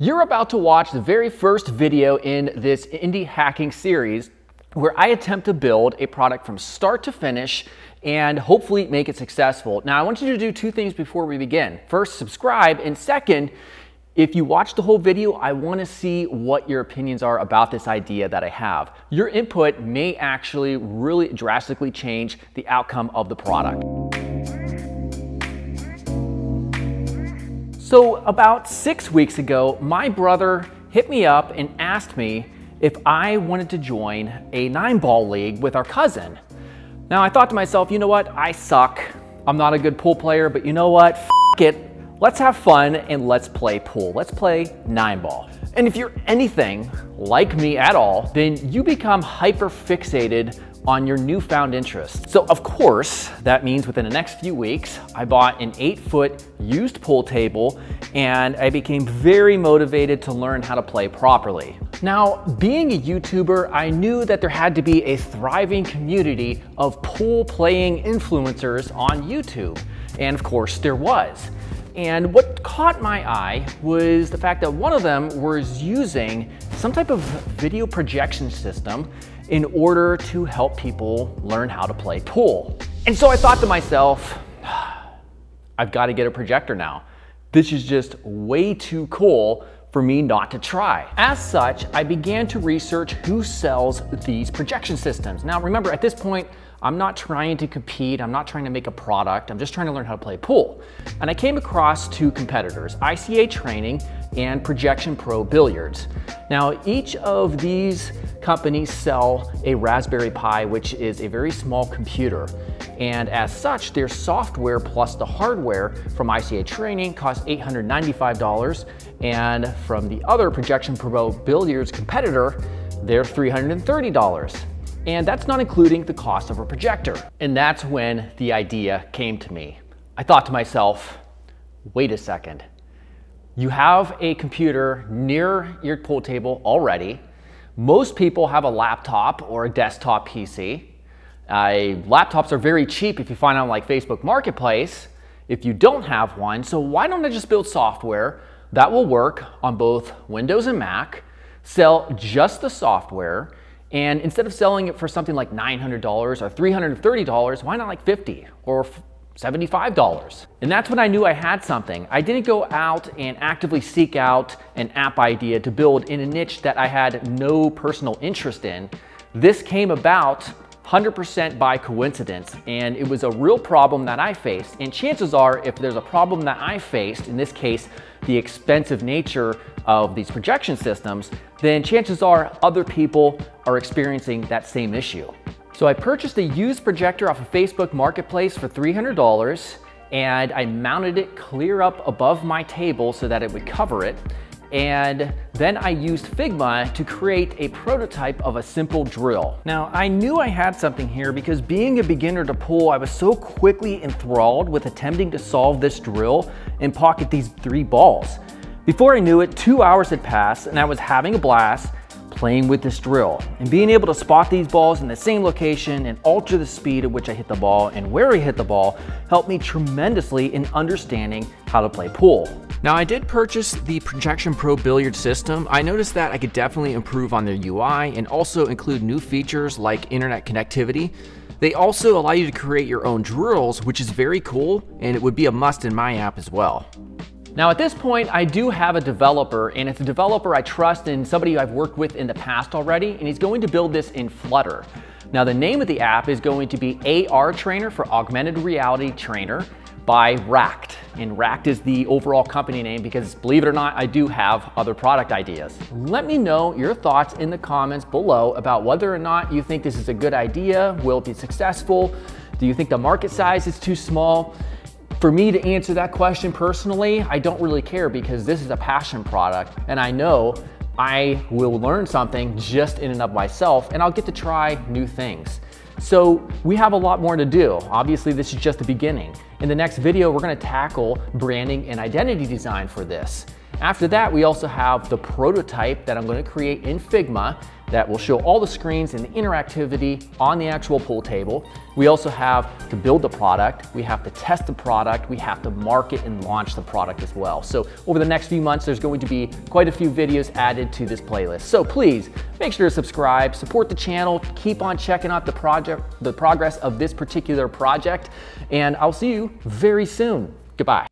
You're about to watch the very first video in this indie hacking series where I attempt to build a product from start to finish and hopefully make it successful. Now, I want you to do two things before we begin. First, subscribe, and second, if you watch the whole video, I want to see what your opinions are about this idea that I have. Your input may actually really drastically change the outcome of the product. So about six weeks ago, my brother hit me up and asked me if I wanted to join a nine ball league with our cousin. Now I thought to myself, you know what, I suck. I'm not a good pool player, but you know what, F it. Let's have fun and let's play pool. Let's play nine ball. And if you're anything like me at all, then you become hyper fixated on your newfound interest. So of course, that means within the next few weeks, I bought an eight foot used pool table and I became very motivated to learn how to play properly. Now, being a YouTuber, I knew that there had to be a thriving community of pool playing influencers on YouTube. And of course there was. And what caught my eye was the fact that one of them was using some type of video projection system in order to help people learn how to play pool. And so I thought to myself, I've got to get a projector now. This is just way too cool for me not to try. As such, I began to research who sells these projection systems. Now remember, at this point, I'm not trying to compete, I'm not trying to make a product, I'm just trying to learn how to play pool. And I came across two competitors, ICA Training and Projection Pro Billiards. Now, each of these companies sell a Raspberry Pi, which is a very small computer. And as such, their software plus the hardware from ICA Training costs $895. And from the other Projection Pro Billiards competitor, they're $330. And that's not including the cost of a projector. And that's when the idea came to me. I thought to myself, wait a second. You have a computer near your pool table already. Most people have a laptop or a desktop PC. Uh, laptops are very cheap if you find on like Facebook Marketplace if you don't have one. So why don't I just build software that will work on both Windows and Mac, sell just the software, and instead of selling it for something like $900 or $330, why not like 50 or $75. And that's when I knew I had something. I didn't go out and actively seek out an app idea to build in a niche that I had no personal interest in. This came about 100% by coincidence, and it was a real problem that I faced. And chances are, if there's a problem that I faced, in this case, the expensive nature of these projection systems, then chances are other people are experiencing that same issue. So I purchased a used projector off of Facebook Marketplace for $300 and I mounted it clear up above my table so that it would cover it. And then I used Figma to create a prototype of a simple drill. Now, I knew I had something here because being a beginner to pool, I was so quickly enthralled with attempting to solve this drill and pocket these three balls. Before I knew it, two hours had passed and I was having a blast playing with this drill. And being able to spot these balls in the same location and alter the speed at which I hit the ball and where I hit the ball helped me tremendously in understanding how to play pool. Now I did purchase the Projection Pro Billiard system. I noticed that I could definitely improve on their UI and also include new features like internet connectivity. They also allow you to create your own drills, which is very cool, and it would be a must in my app as well. Now at this point, I do have a developer and it's a developer I trust and somebody I've worked with in the past already, and he's going to build this in Flutter. Now the name of the app is going to be AR Trainer for Augmented Reality Trainer by Racked. And Racked is the overall company name because believe it or not, I do have other product ideas. Let me know your thoughts in the comments below about whether or not you think this is a good idea, will it be successful, do you think the market size is too small? For me to answer that question personally, I don't really care because this is a passion product and I know I will learn something just in and of myself and I'll get to try new things. So we have a lot more to do. Obviously, this is just the beginning. In the next video, we're gonna tackle branding and identity design for this. After that, we also have the prototype that I'm gonna create in Figma that will show all the screens and the interactivity on the actual pool table. We also have to build the product, we have to test the product, we have to market and launch the product as well. So over the next few months, there's going to be quite a few videos added to this playlist. So please make sure to subscribe, support the channel, keep on checking out the project, the progress of this particular project, and I'll see you very soon. Goodbye.